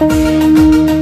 Bye.